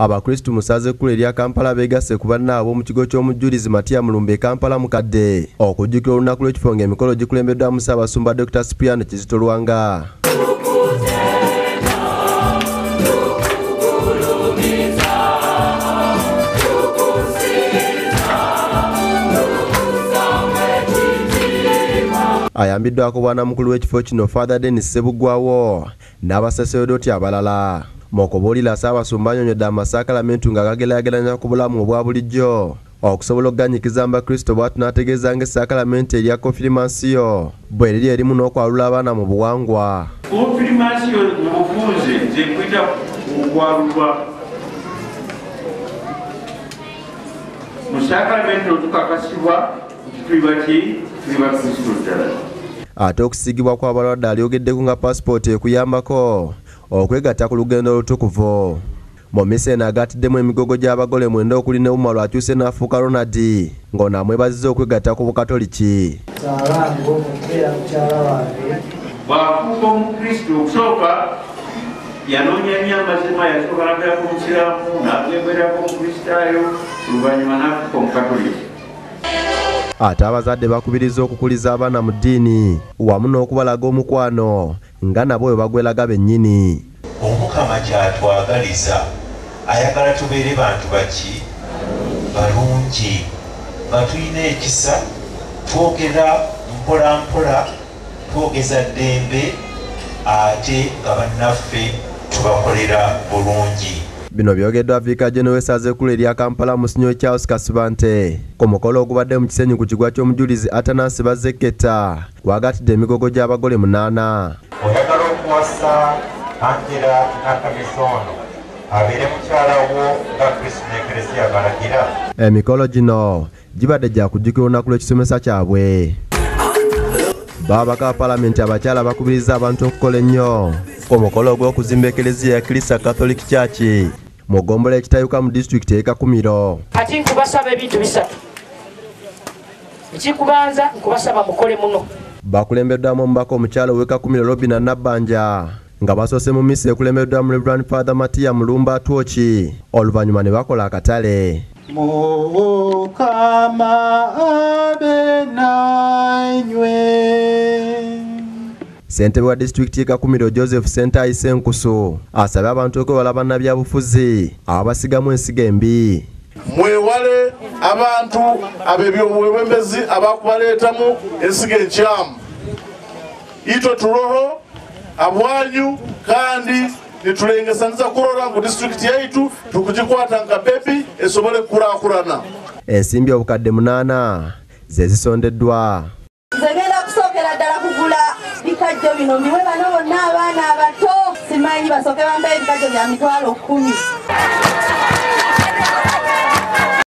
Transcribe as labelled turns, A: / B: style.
A: abakristu mu ssaza ekkulu erya kampala beegasse ku bannaabwe mu kigo ky'omujulizi matiya mulumba e kampala mukadde okujjukira olunaku lw'ekifo ng'emikolo gikulembeddwamu ssaabasumba dr sipriano kizito lwanga. Ayambiddwako bwanamukulu w'ekifo kino father denis sebugwawo n'abasaserodoti abalala mokobuulira ssaabasumba annyonnyodde amasakalamentu nga gageraageranya ku bulamu obwa bulijjo. Okusobola okuganyikiza mu bakristo bwatu n'ategeeza ng'essakalamenti erya konfirimansiyo bwe liri erimu n'okwalula abaana mu buwangwa.
B: Konfirimansiyo mu bufunze nze nkwita okwalulwa. Mu sakalamenti otukakasibwa nti tuli baki tuli bakristo ddala.
A: Ate okusiigibwa kw'abalwadde alyogeddeko nga paasipooti ekuyambako okwegatta ku lugendo olutukuvu. Mu misa eno agaatiddemu emigogo gy'abagole mwenda okuli ne buma lwakyuse n'afuuka ronald ng'ono amwebazizza okwegatta ku bukatoliki.
C: Abaana okubeera mukyala wange
B: bwafuuka omukristo okusooka yanoonya nnyo amazima yasooka nagerako omusiraamu nagemberako omukristaayo oluvannyuma n'afuuka omukatoliki
A: ate abazadde bakubiriza okukuliza abaana mu ddiini wamu n'okubalaga omukwano nga nabo bwe bagweraga bennyini.
D: Omukama kyatwagaliza ayagala tubeere bantu baki? Balungi. Nga tulina ekisa? Twogera mpola mpola twogeza ddembe ate nga bannaffe tubakolera bulungi
A: bino byogeddwa viika geno w'essaza ekkulu erya kampala musinyo charles kasibante ku mukolo ogubadde mu kisenyi ku kigwa ky'omujulizi atanasi bazekketa kwagatidde emigogo gy'abagole munaana.
D: Oyagala okuwasa angela nakamisono abeere mukyala wo nga kristo n'ekereziya balagira.
A: Emikolo gino gibadde gya kujjukira olunaku lw'ekisomesa kyabwe. Baabaka ba palamenti abakyala bakubiriza abantu okukola ennyo. Ku mukolo ogw'okuzimba ekereziya ya kirisa catholic church mu ggombolola ekitayuka mu disitulikiti e kakumiro
E: kati nkubasaba ebintu bisatu. Ekikubanza nkubasaba mukole muno.
A: Bakulembeddwamu omubaka omukyala ow'e kakumiro robina nabbanja nga basoose mu misa ekulembeddwa mu reverand father matiya mulumba atwoki oluvannyuma ne bakola akatale.
C: Mukama abe nanywe
A: ssentebe wa disitulikiti y'e kakumiro joseph sentayi senkusu asabye abantu okwewala bannabyabufuzi ababasigamu ensiga embi.
F: Mwewale abantu ab'ebyobwebembezi abakubaleetamu ensiga enkyamu. Itwe turoho abwanyu kandi nitulengesaniza kurora ngu disitulikiti yaitu tukugikwata nka bebi esobole kukulaakulana
A: ensimbi obukadde munaana ze zisondeddwa
G: nze ngenda kusookera ddala kugula bikajjo bino mbiwe bano bonna abaana abato simanyi basooke bambaye ebikajjo bya mitwalo kumi